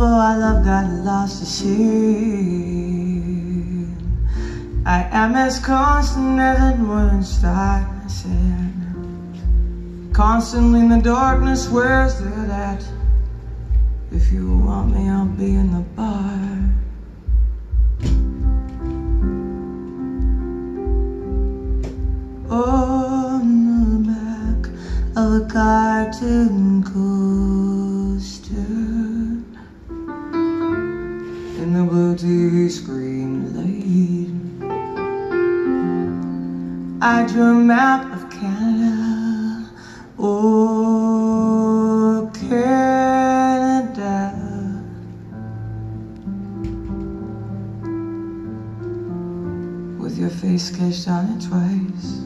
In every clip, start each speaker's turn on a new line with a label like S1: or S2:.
S1: our love got lost to sea. I am as constant as a northern star, I said. Constantly in the darkness, where's that at? If you want me, I'll be in the bar. On the back of a cartoon coaster tea screen light. I drew a map of Canada. Oh, Canada. With your face sketched on it twice.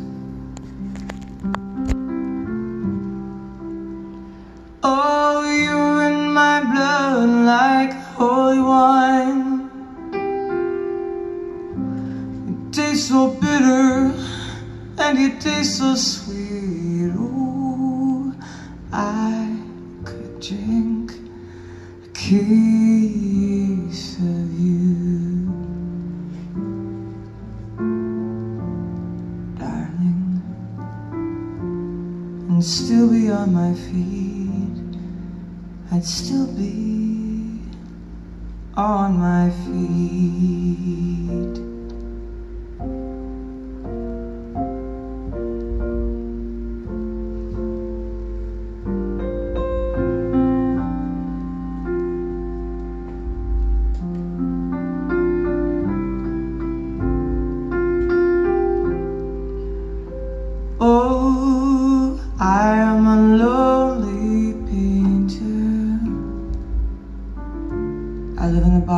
S1: Oh, you're in my blood like holy wine. Tastes so bitter and it tastes so sweet. Oh, I could drink a case of you, darling, and still be on my feet. I'd still be on my feet.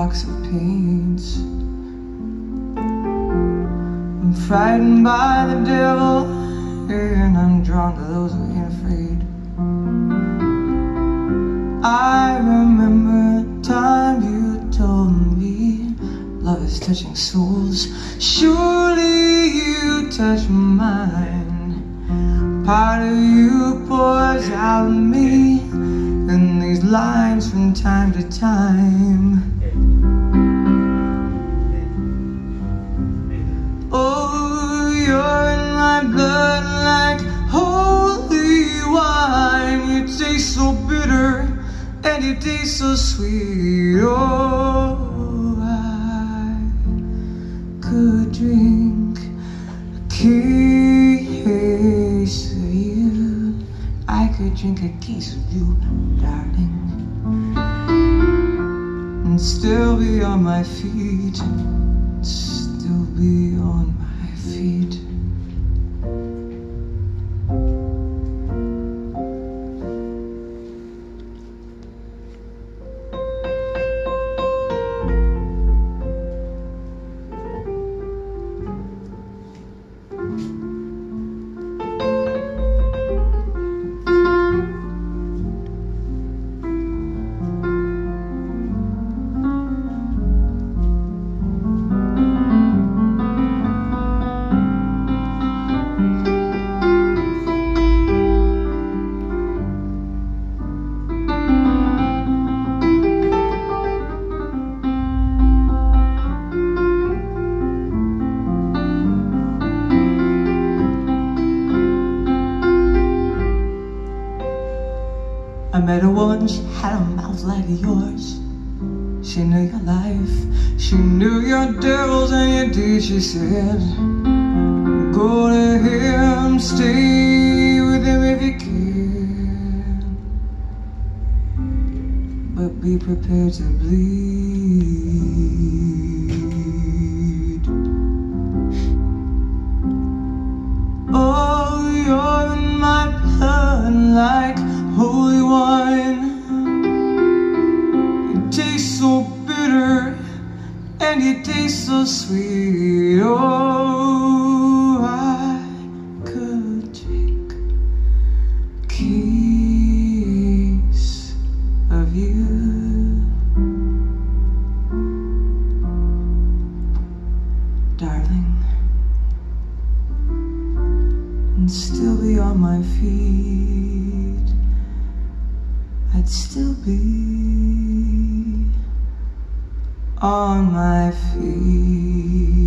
S1: Of paints. I'm frightened by the devil, and I'm drawn to those who ain't afraid. I remember the time you told me love is touching souls. Surely you touch mine. Part of you pours out of me in these lines from time to time. Taste so sweet. Oh, I could drink a case of you. I could drink a case of you, darling, and still be on my feet. Still be on my feet. Met a woman, she had a mouth like yours. She knew your life, she knew your devils and your deeds. She said, Go to him, stay with him if you can. But be prepared to bleed. So sweet. Oh, I could drink case of you. Darling, and still be on my feet. I'd still be on my feet.